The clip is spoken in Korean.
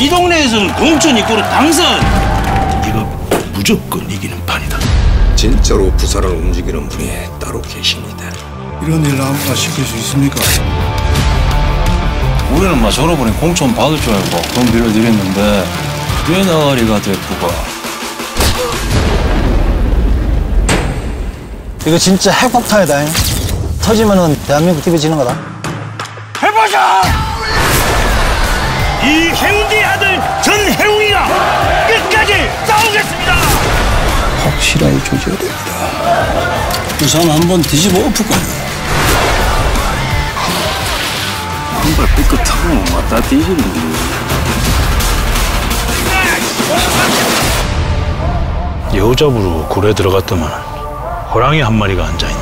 지방에서는 공천 입고로 당선. 이거 무조건 이기는 판이다. 진짜로 부산을 움직이는 분이 따로 계십니다. 이런 일 아무나 시킬 수 있습니까? 우리는 막 졸업은행 공천 받을 줄 알고 돈 빌려드렸는데 왜 나가리가 됐구가 이거 진짜 핵폭탄이다. 잉. 터지면은 대한민국 TV 지는 거다. 해보자. 이해 확실하게 조져야 됩니다. 부산 한번 뒤집어 엎을 거예요. 한발 삐끗하고 맞다 뒤지는 게. 여자부로 굴에 들어갔더만 호랑이 한 마리가 앉아있네.